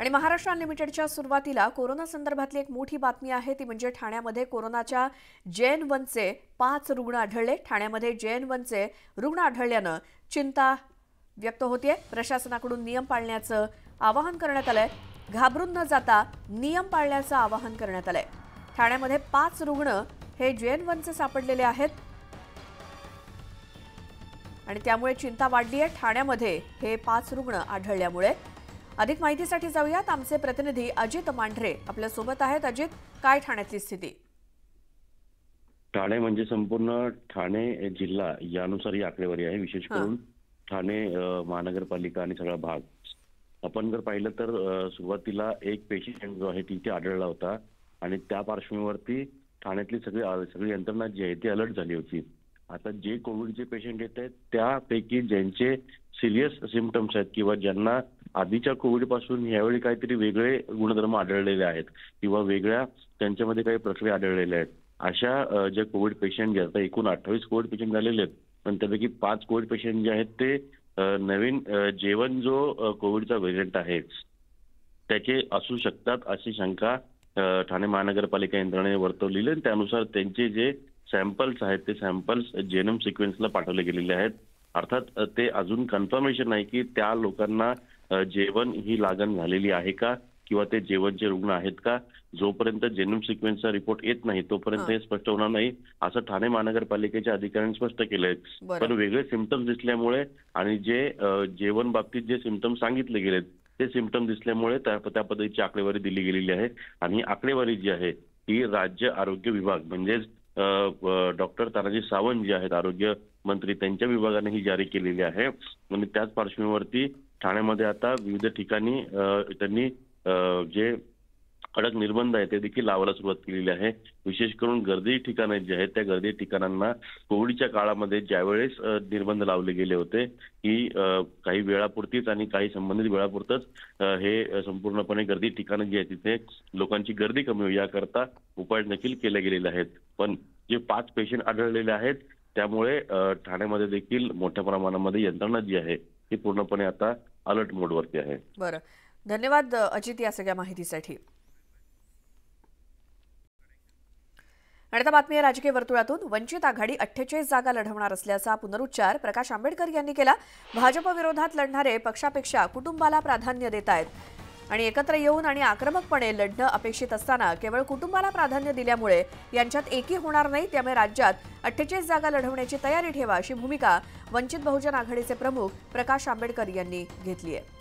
आणि महाराष्ट्र अनलिमिटेडच्या सुरुवातीला कोरोना संदर्भातली एक मोठी बातमी आहे ती म्हणजे ठाण्यामध्ये कोरोनाच्या जेन वनचे पाच रुग्ण आढळले. ठाण्यामध्ये जेन वनचे रुग्ण आढळल्यानं चिंता व्यक्त होतीये. प्रशासनाकडून नियम पाळण्याचं आवाहन करण्यात आलंय. घाबरून न जाता नियम पाळण्याचं आवाहन करण्यात आलंय. ठाण्यामध्ये पाच रुग्ण हे जेन वनचे सापडलेले आहेत. आणि त्यामुळे चिंता वाढली आहे ठाण्यामध्ये हे पाच रुग्ण आढळल्यामुळे अधिक माहितीसाठी जाऊयात. आमचे प्रतिनिधी अजित मांढरे आपल्यासोबत आहेत. अजित काय ठाण्यातली स्थिती? ठाणे म्हणजे संपूर्ण ठाणे जिल्हा यानुसार ही आकडेवारी आहे. विशेष. करून ठाणे महानगरपालिका आणि सगळा भाग. आपण जर पाहिलं तर सुरुवातीला एक पेशंट जो आहे तिथे आढळला होता आणि त्या पार्श्वभूमीवरती ठाण्यातली सगळी सगळी यंत्रणा जी आहे ती अलर्ट झाली होती. आता जे कोविडचे पेशंट येत आहेत त्यापैकी ज्यांचे सिरियस सिमटम्स आहेत किंवा ज्यांना आधीच्या कोविडपासून यावेळी काहीतरी वेगळे गुणधर्म आढळलेले आहेत किंवा वेगळ्या त्यांच्यामध्ये काही प्रक्रिया आढळलेल्या आहेत. अशा ज्या जे कोविड पेशंट जे आता एकूण अठ्ठावीस कोविड पेशंट झालेले आहेत पण त्यापैकी पाच कोविड पेशंट जे आहेत ते नवीन जेवण जो कोविडचा व्हेरियंट आहे त्याचे असू शकतात अशी शंका ठाणे महानगरपालिका यंत्रणेने वर्तवलेली आणि त्यानुसार त्यांचे जे सॅम्पल्स आहेत ते सॅम्पल्स जेनम सिक्वेन्सला पाठवले गेलेले आहेत. अर्थात ते अजून कन्फर्मेशन नाही की त्या लोकांना जेवण ही लागण झालेली आहे का? किंवा ते जेवणचे रुग्ण आहेत का? जोपर्यंत जेनम सिक्वेन्सचा रिपोर्ट येत नाही तोपर्यंत हा. स्पष्ट होणार नाही. असं ठाणे महानगरपालिकेच्या अधिकाऱ्यांनी स्पष्ट केलंय. पण वेगळे सिमटम्स दिसल्यामुळे आणि जे जेवण बाबतीत जे सिमटम्स सांगितले गेलेत ते सिमटम दिसल्यामुळे त्या त्या पद्धतीची आकडेवारी दिली गेलेली आहे. आणि ही आकडेवारी जी आहे ही राज्य आरोग्य विभाग म्हणजेच डॉक्टर तानाजी सावंत जे आहेत आरोग्य मंत्री त्यांच्या विभागाने ही जारी केलेली आहे. आणि त्याच पार्श्वभूमीवरती ठाण्यामध्ये आता विविध ठिकाणी त्यांनी जे कडक निर्बंध आहे ते देखील लावायला सुरुवात केलेली आहे. विशेष करून गर्दी ठिकाणं जी आहेत त्या गर्दी ठिकाणांना कोविडच्या काळामध्ये ज्यावेळेस निर्बंध लावले गेले होते की काही वेळापुरतीच आणि काही संबंधित वेळापुरतच हे संपूर्णपणे गर्दी ठिकाणं जी आहेत तिथे लोकांची गर्दी कमी होईल याकरता उपाय देखील केले गेलेले आहेत. पण जे पाच पेशंट आढळलेले आहेत त्यामुळे ठाण्यामध्ये देखील मोठ्या प्रमाणामध्ये यंत्रणा जी आहे ही पूर्णपणे आता अलर्ट मोडवरती आहे. बरं. धन्यवाद अजित या सगळ्या माहितीसाठी. आणि आता बातमी राजकीय वर्तुळातून. वंचित आघाडी अठ्ठेचाळीस जागा लढवणार असल्याचा पुनरुच्चार प्रकाश आंबेडकर यांनी केला. भाजप विरोधात लढणारे पक्षापेक्षा कुटुंबाला प्राधान्य देत आहेत आणि एकत्र येऊन आणि आक्रमकपणे लढणं अपेक्षित असताना केवळ कुटुंबाला प्राधान्य दिल्यामुळे यांच्यात एकी होणार नाही. त्यामुळे राज्यात अठ्ठेचाळीस जागा लढवण्याची तयारी ठेवा अशी भूमिका वंचित बहुजन आघाडीचे प्रमुख प्रकाश आंबेडकर यांनी घेतली आहे.